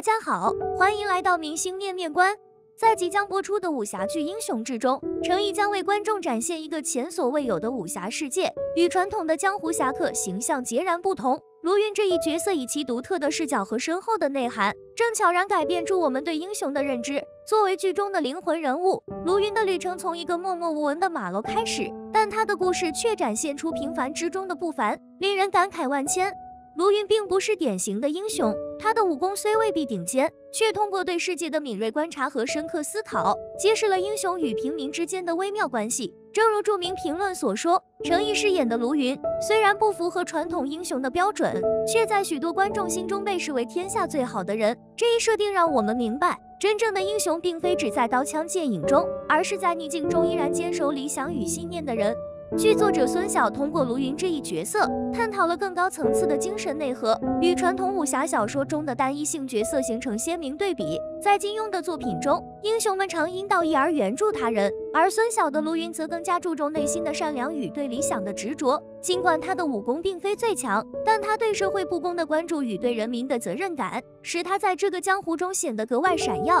大家好，欢迎来到明星面面观。在即将播出的武侠剧《英雄志》中，程毅将为观众展现一个前所未有的武侠世界，与传统的江湖侠客形象截然不同。卢云这一角色以其独特的视角和深厚的内涵，正悄然改变出我们对英雄的认知。作为剧中的灵魂人物，卢云的旅程从一个默默无闻的马楼开始，但他的故事却展现出平凡之中的不凡，令人感慨万千。卢云并不是典型的英雄，他的武功虽未必顶尖，却通过对世界的敏锐观察和深刻思考，揭示了英雄与平民之间的微妙关系。正如著名评论所说，程毅饰演的卢云虽然不符合传统英雄的标准，却在许多观众心中被视为天下最好的人。这一设定让我们明白，真正的英雄并非只在刀枪剑影中，而是在逆境中依然坚守理想与信念的人。剧作者孙晓通过卢云这一角色，探讨了更高层次的精神内核，与传统武侠小说中的单一性角色形成鲜明对比。在金庸的作品中，英雄们常因道义而援助他人，而孙晓的卢云则更加注重内心的善良与对理想的执着。尽管他的武功并非最强，但他对社会不公的关注与对人民的责任感，使他在这个江湖中显得格外闪耀。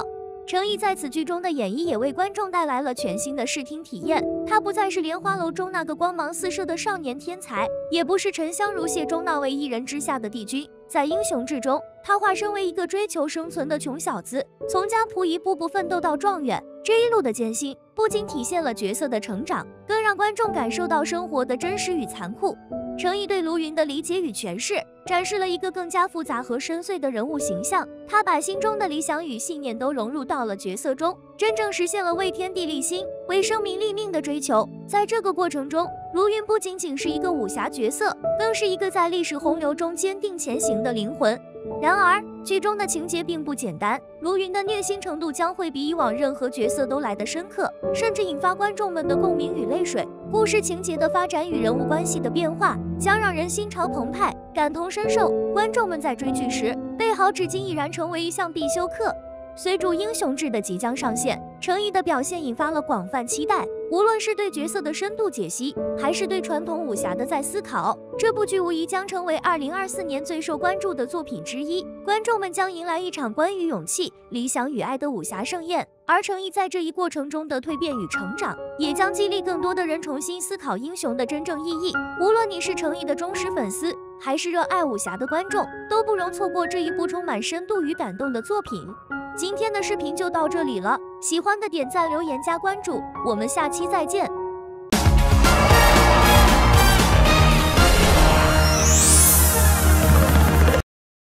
程毅在此剧中的演绎也为观众带来了全新的视听体验。他不再是莲花楼中那个光芒四射的少年天才，也不是沉香如屑中那位一人之下的帝君。在英雄志中，他化身为一个追求生存的穷小子，从家仆一步步奋斗到状元。这一路的艰辛，不仅体现了角色的成长，更让观众感受到生活的真实与残酷。程毅对卢云的理解与诠释，展示了一个更加复杂和深邃的人物形象。他把心中的理想与信念都融入到了角色中，真正实现了为天地立心、为生民立命的追求。在这个过程中，卢云不仅仅是一个武侠角色，更是一个在历史洪流中坚定前行的灵魂。然而，剧中的情节并不简单，卢云的虐心程度将会比以往任何角色都来得深刻，甚至引发观众们的共鸣与泪水。故事情节的发展与人物关系的变化，将让人心潮澎湃、感同身受。观众们在追剧时，备好纸巾已然成为一项必修课。随着《英雄志》的即将上线，程毅的表现引发了广泛期待。无论是对角色的深度解析，还是对传统武侠的再思考，这部剧无疑将成为二零二四年最受关注的作品之一。观众们将迎来一场关于勇气、理想与爱的武侠盛宴。而程毅在这一过程中的蜕变与成长，也将激励更多的人重新思考英雄的真正意义。无论你是程毅的忠实粉丝，还是热爱武侠的观众，都不容错过这一部充满深度与感动的作品。今天的视频就到这里了，喜欢的点赞、留言、加关注，我们下期再见。